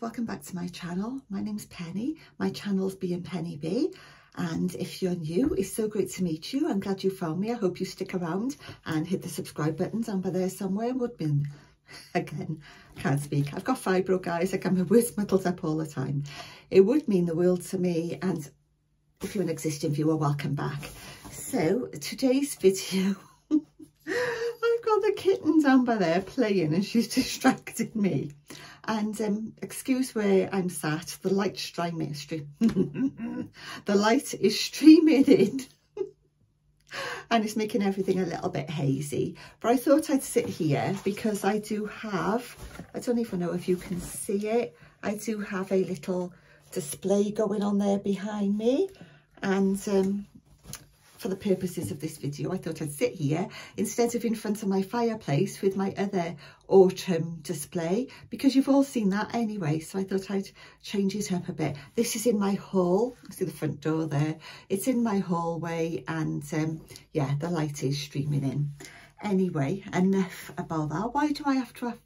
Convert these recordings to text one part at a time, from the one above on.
welcome back to my channel. My name's Penny. My channel's Being Penny B. And if you're new, it's so great to meet you. I'm glad you found me. I hope you stick around and hit the subscribe button down by there somewhere. Would mean, again, can't speak. I've got fibro, guys. I get my words muddled up all the time. It would mean the world to me. And if you're an existing viewer, welcome back. So today's video I've got the kitten down by there playing and she's distracting me. And um, excuse where I'm sat, the light streaming, stream, the light is streaming in. And it's making everything a little bit hazy. But I thought I'd sit here because I do have, I don't even know if you can see it, I do have a little display going on there behind me. And um, for the purposes of this video, I thought I'd sit here instead of in front of my fireplace with my other autumn display because you've all seen that anyway. So I thought I'd change it up a bit. This is in my hall. See the front door there. It's in my hallway and um, yeah, the light is streaming in. Anyway, enough about that. Why do I have to, have,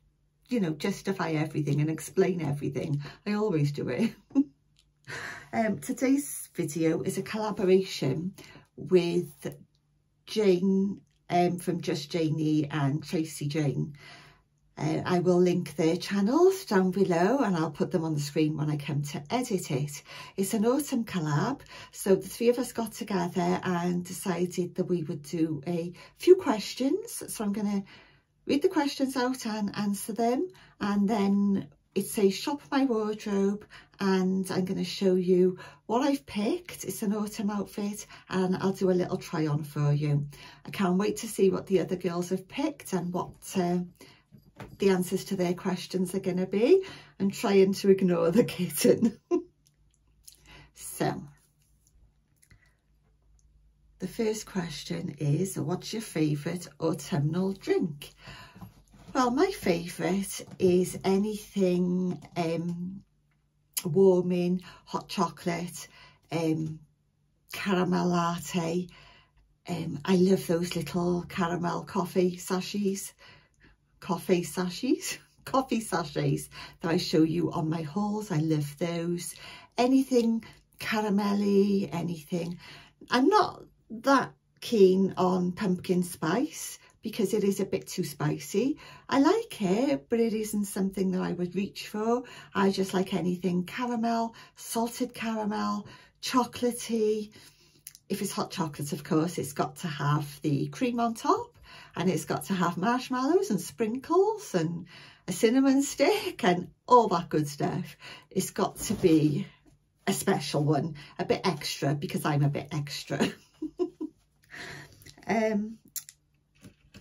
you know, justify everything and explain everything? I always do it. um, today's video is a collaboration with Jane um, from Just Janey and Tracy Jane. Uh, I will link their channels down below and I'll put them on the screen when I come to edit it. It's an autumn collab, so the three of us got together and decided that we would do a few questions. So I'm going to read the questions out and answer them and then it's a shop my wardrobe and I'm going to show you what I've picked. It's an autumn outfit and I'll do a little try on for you. I can't wait to see what the other girls have picked and what uh, the answers to their questions are going to be and trying to ignore the kitten. so, the first question is, what's your favourite autumnal drink? Well, my favourite is anything um, warming, hot chocolate, um, caramel latte. Um, I love those little caramel coffee sachets, coffee sachets, coffee sachets that I show you on my hauls. I love those. Anything caramelly, anything. I'm not that keen on pumpkin spice because it is a bit too spicy. I like it, but it isn't something that I would reach for. I just like anything caramel, salted caramel, chocolatey. If it's hot chocolate, of course, it's got to have the cream on top and it's got to have marshmallows and sprinkles and a cinnamon stick and all that good stuff. It's got to be a special one, a bit extra because I'm a bit extra. um,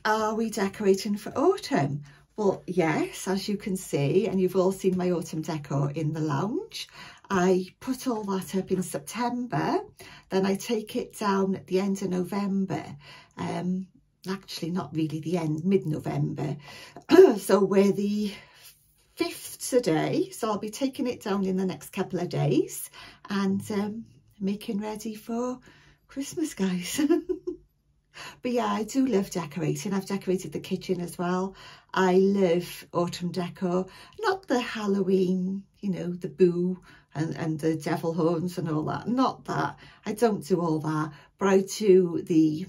are we decorating for autumn? Well, yes, as you can see, and you've all seen my autumn decor in the lounge. I put all that up in September, then I take it down at the end of November. Um, actually, not really the end, mid-November. so we're the fifth today, so I'll be taking it down in the next couple of days and um, making ready for Christmas, guys. But yeah, I do love decorating. I've decorated the kitchen as well. I love autumn decor, not the Halloween, you know, the boo and, and the devil horns and all that. Not that. I don't do all that. But I do the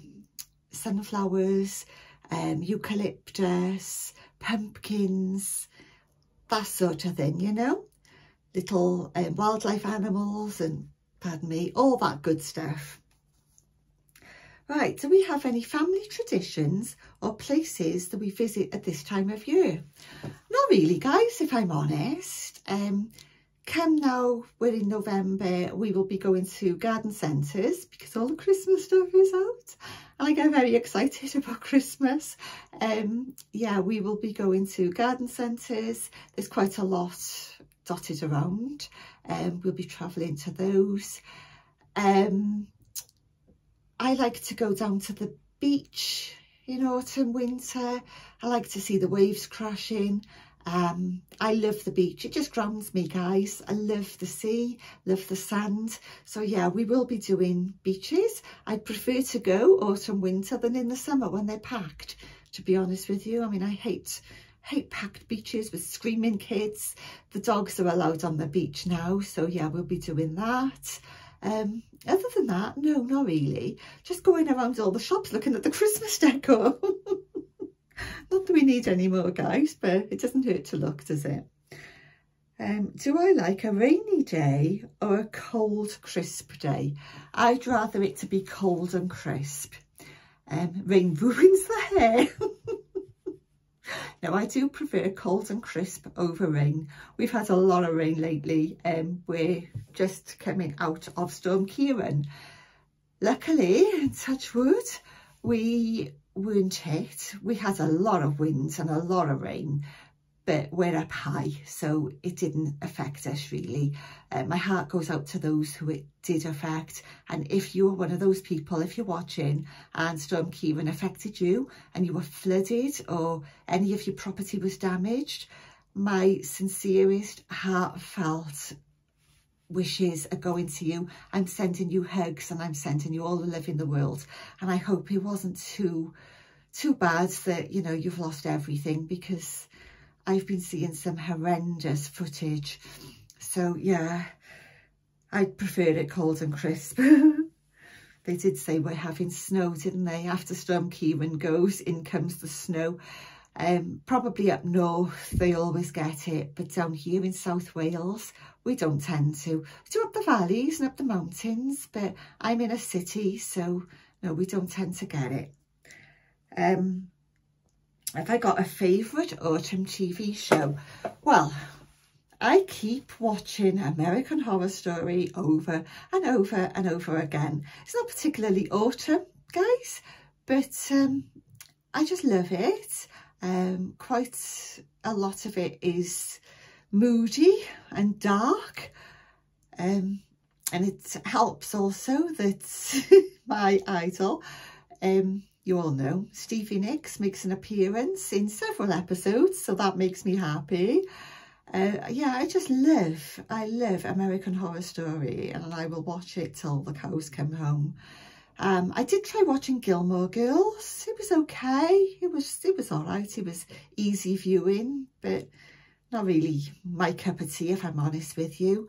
sunflowers, um, eucalyptus, pumpkins, that sort of thing, you know. Little um, wildlife animals and, pardon me, all that good stuff. Right, do we have any family traditions or places that we visit at this time of year? Not really, guys, if I'm honest. Um, come now, we're in November, we will be going to garden centres because all the Christmas stuff is out. And I get very excited about Christmas. Um, yeah, we will be going to garden centres. There's quite a lot dotted around. Um, we'll be travelling to those. Um, I like to go down to the beach in autumn, winter. I like to see the waves crashing. Um, I love the beach. It just grounds me, guys. I love the sea, love the sand. So yeah, we will be doing beaches. I prefer to go autumn, winter than in the summer when they're packed, to be honest with you. I mean, I hate hate packed beaches with screaming kids. The dogs are allowed on the beach now, so yeah, we'll be doing that. Um, other than that, no, not really. Just going around all the shops looking at the Christmas decor. not that we need any more, guys, but it doesn't hurt to look, does it? Um, do I like a rainy day or a cold, crisp day? I'd rather it to be cold and crisp. Um, rain ruins the hair. Now, I do prefer cold and crisp over rain. We've had a lot of rain lately. Um, we're just coming out of Storm Ciarán. Luckily, touch wood, we weren't hit. We had a lot of winds and a lot of rain but we're up high, so it didn't affect us really. Uh, my heart goes out to those who it did affect. And if you're one of those people, if you're watching and Storm Ciarán affected you and you were flooded or any of your property was damaged, my sincerest, heartfelt wishes are going to you. I'm sending you hugs and I'm sending you all the love in the world. And I hope it wasn't too, too bad that, you know, you've lost everything because I've been seeing some horrendous footage. So yeah, I prefer it cold and crisp. they did say we're having snow, didn't they? After Storm Ciarán goes, in comes the snow. Um, probably up north, they always get it. But down here in South Wales, we don't tend to. We do up the valleys and up the mountains, but I'm in a city, so no, we don't tend to get it. Um, have I got a favourite autumn TV show? Well, I keep watching American Horror Story over and over and over again. It's not particularly autumn, guys, but um, I just love it. Um, quite a lot of it is moody and dark. Um, and it helps also that my idol, um, you all know Stevie Nicks makes an appearance in several episodes, so that makes me happy. Uh, yeah, I just love, I love American Horror Story and I will watch it till the cows come home. Um, I did try watching Gilmore Girls. It was okay. It was it was all right. It was easy viewing, but not really my cup of tea, if I'm honest with you.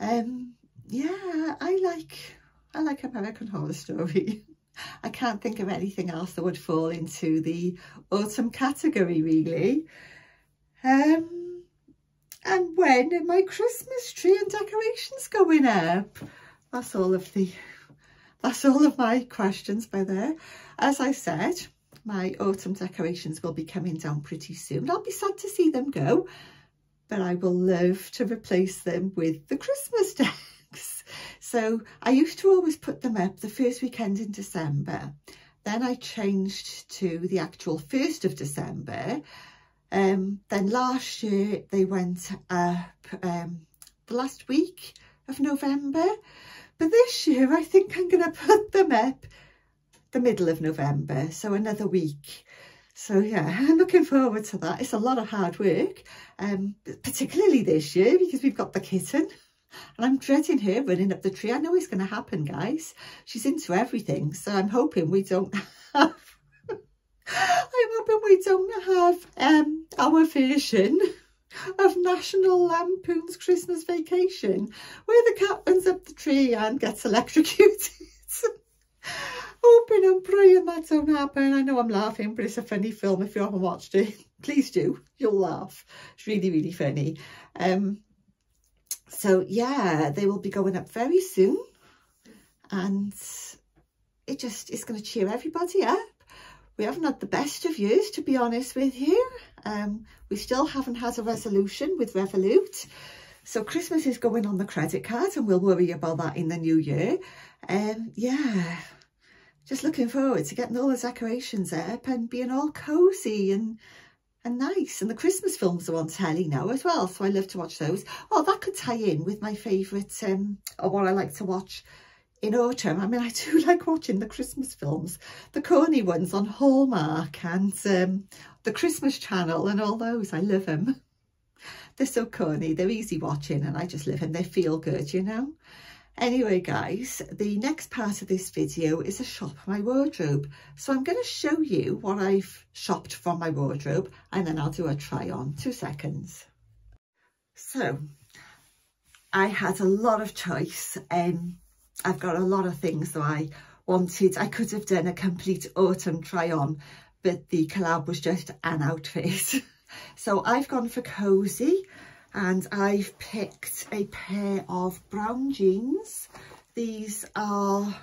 Um, yeah, I like I like American Horror Story. I can't think of anything else that would fall into the autumn category really. Um, and when are my Christmas tree and decorations going up? That's all of the, that's all of my questions by there. As I said, my autumn decorations will be coming down pretty soon. I'll be sad to see them go, but I will love to replace them with the Christmas deck. So I used to always put them up the first weekend in December. Then I changed to the actual 1st of December. Um, then last year they went up um, the last week of November. But this year I think I'm going to put them up the middle of November, so another week. So yeah, I'm looking forward to that. It's a lot of hard work, um, particularly this year because we've got the kitten. And I'm dreading her running up the tree. I know it's going to happen, guys. She's into everything. So I'm hoping we don't have... I'm hoping we don't have um, our version of National Lampoon's Christmas Vacation, where the cat runs up the tree and gets electrocuted. hoping and praying that don't happen. I know I'm laughing, but it's a funny film. If you haven't watched it, please do. You'll laugh. It's really, really funny. Um, so yeah, they will be going up very soon. And it just is going to cheer everybody up. We haven't had the best of years, to be honest with you. Um, we still haven't had a resolution with Revolut. So Christmas is going on the credit card and we'll worry about that in the new year. Um, yeah, just looking forward to getting all the decorations up and being all cosy and and nice. And the Christmas films are on telly now as well, so I love to watch those. Well, that could tie in with my favourite, um, or what I like to watch in autumn. I mean, I do like watching the Christmas films, the corny ones on Hallmark and um, the Christmas Channel and all those. I love them. They're so corny, they're easy watching and I just love them. They feel good, you know. Anyway, guys, the next part of this video is a shop my wardrobe. So I'm going to show you what I've shopped from my wardrobe and then I'll do a try on. Two seconds. So I had a lot of choice. Um, I've got a lot of things that I wanted. I could have done a complete autumn try on, but the collab was just an outfit. so I've gone for cozy and I've picked a pair of brown jeans. These are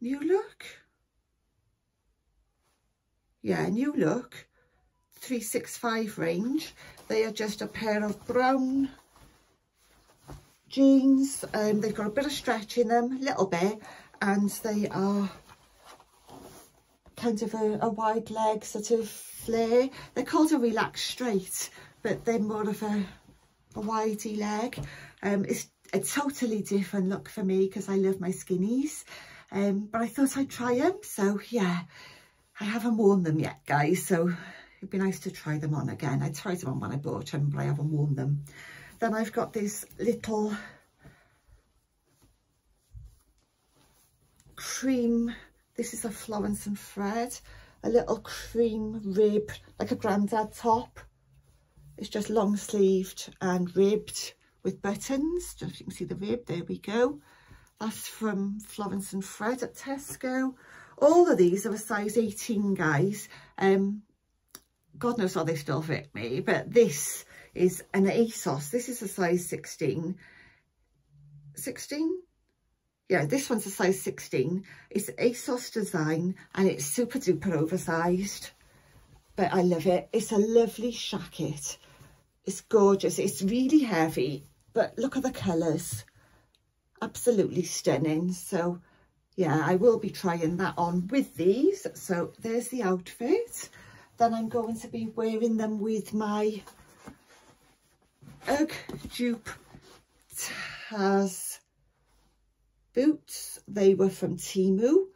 New Look. Yeah, New Look 365 range. They are just a pair of brown jeans. Um, they've got a bit of stretch in them, a little bit, and they are kind of a, a wide leg sort of flare. They're called a relaxed straight but they're more of a, a widey leg. Um, it's a totally different look for me because I love my skinnies. Um, but I thought I'd try them. So yeah, I haven't worn them yet, guys. So it'd be nice to try them on again. I tried them on when I bought them, but I haven't worn them. Then I've got this little cream. This is a Florence and Fred. A little cream rib, like a grandad top. It's just long sleeved and ribbed with buttons. Just you can see the rib, there we go. That's from Florence and Fred at Tesco. All of these are a size 18, guys. Um, God knows how they still fit me, but this is an ASOS. This is a size 16. 16? Yeah, this one's a size 16. It's ASOS design and it's super duper oversized. But I love it. It's a lovely shacket. It's gorgeous. It's really heavy, but look at the colours. Absolutely stunning. So yeah, I will be trying that on with these. So there's the outfit. Then I'm going to be wearing them with my UGG dupe Tazz boots. They were from Temu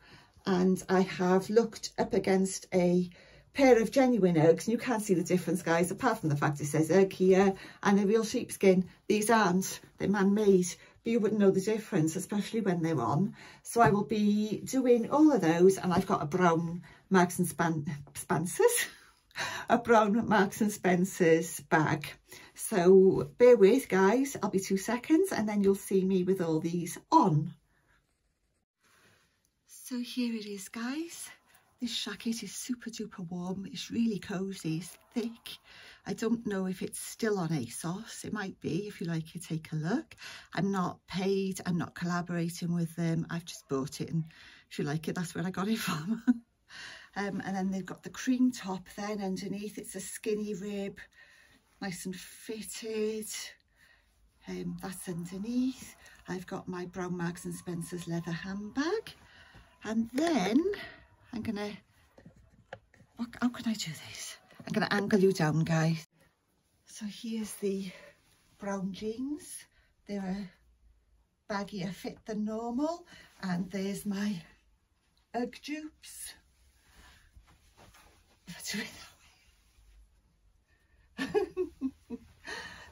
and I have looked up against a pair of genuine Uggs and you can't see the difference guys apart from the fact it says Ugg here and a real sheepskin. These aren't. They're man-made. But you wouldn't know the difference especially when they're on. So I will be doing all of those and I've got a brown Marks and Span Spencer's? A brown Marks and Spencer's bag. So bear with guys. I'll be two seconds and then you'll see me with all these on. So here it is guys this jacket is super duper warm. It's really cosy. It's thick. I don't know if it's still on ASOS. It might be. If you like it, take a look. I'm not paid. I'm not collaborating with them. I've just bought it and if you like it, that's where I got it from. um, and then they've got the cream top then underneath. It's a skinny rib, nice and fitted. Um, that's underneath. I've got my brown Marks and Spencer's leather handbag. And then I'm gonna, what, how can I do this? I'm gonna angle you down, guys. So here's the brown jeans. They're a baggier fit than normal. And there's my UGG dupes.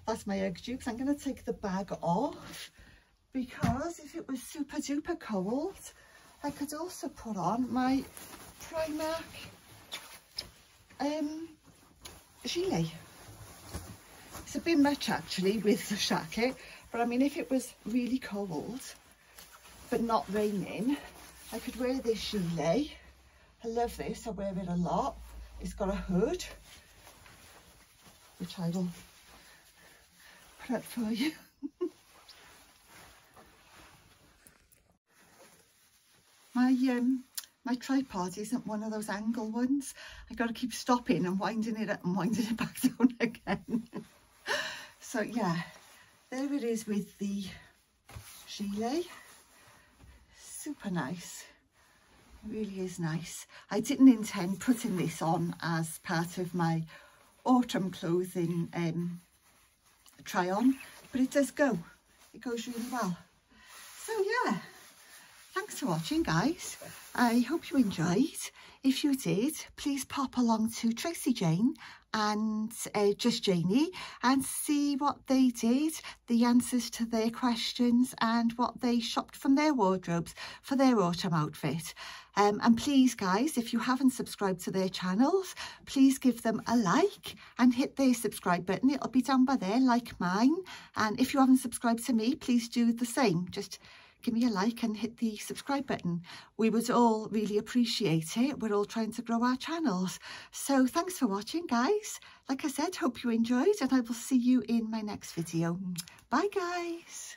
That's my UGG dupes. I'm to take the bag off because if it was super duper cold, I could also put on my Primark um, gilet. It's a bit much actually with the jacket, but I mean if it was really cold but not raining, I could wear this gilet. I love this, I wear it a lot. It's got a hood, which I will put up for you. My um my tripod isn't one of those angle ones. I got to keep stopping and winding it up and winding it back down again. so yeah, there it is with the gilet. Super nice. It really is nice. I didn't intend putting this on as part of my autumn clothing um, try on, but it does go. It goes really well. So yeah, thanks for watching guys. I hope you enjoyed. if you did, please pop along to Tracy Jane and uh, Just Janey and see what they did, the answers to their questions and what they shopped from their wardrobes for their autumn outfit. Um, and please guys, if you haven't subscribed to their channels, please give them a like and hit their subscribe button. It'll be down by there like mine. And if you haven't subscribed to me, please do the same. Just give me a like and hit the subscribe button. We would all really appreciate it. We're all trying to grow our channels. So thanks for watching, guys. Like I said, hope you enjoyed and I will see you in my next video. Bye, guys.